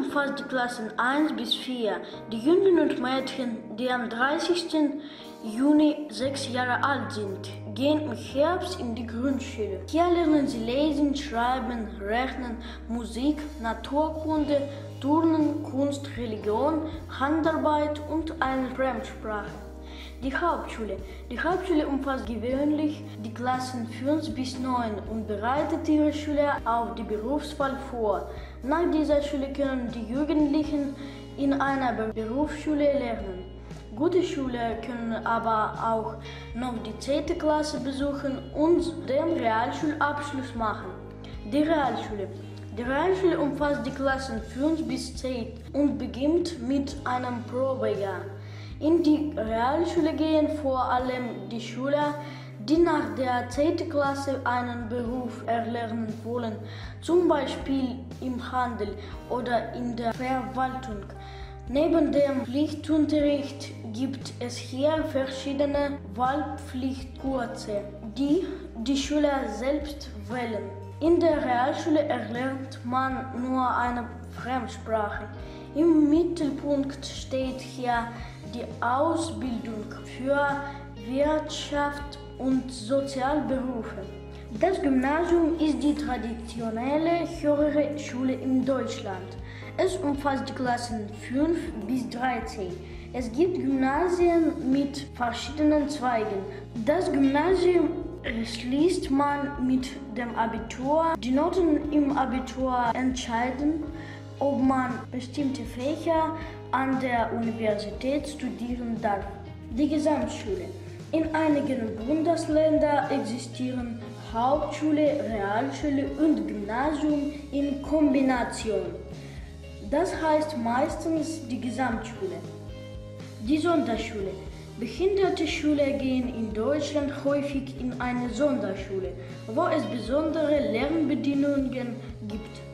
umfasst die Klassen 1 bis 4. Die Jungen und Mädchen, die am 30. Juni sechs Jahre alt sind, gehen im Herbst in die Grundschule. Hier lernen sie lesen, schreiben, rechnen, Musik, Naturkunde, Turnen, Kunst, Religion, Handarbeit und eine Fremdsprache. Die Hauptschule. Die Hauptschule umfasst gewöhnlich die Klassen 5 bis 9 und bereitet ihre Schüler auf die Berufswahl vor. Nach dieser Schule können die Jugendlichen in einer Berufsschule lernen. Gute Schüler können aber auch noch die 10. Klasse besuchen und den Realschulabschluss machen. Die Realschule. Die Realschule umfasst die Klassen 5 bis 10 und beginnt mit einem Probejahr. In die Realschule gehen vor allem die Schüler, die nach der 10. Klasse einen Beruf erlernen wollen, zum Beispiel im Handel oder in der Verwaltung. Neben dem Pflichtunterricht gibt es hier verschiedene Wahlpflichtkurse, die die Schüler selbst wählen. In der Realschule erlernt man nur eine Fremdsprache. Im Mittelpunkt steht hier die Ausbildung für Wirtschaft und Sozialberufe. Das Gymnasium ist die traditionelle höhere Schule in Deutschland. Es umfasst die Klassen 5 bis 13. Es gibt Gymnasien mit verschiedenen Zweigen. Das Gymnasium schließt man mit dem Abitur. Die Noten im Abitur entscheiden, ob man bestimmte Fächer an der Universität studieren darf. Die Gesamtschule. In einigen Bundesländern existieren Hauptschule, Realschule und Gymnasium in Kombination. Das heißt meistens die Gesamtschule. Die Sonderschule. Behinderte Schüler gehen in Deutschland häufig in eine Sonderschule, wo es besondere Lernbedingungen gibt.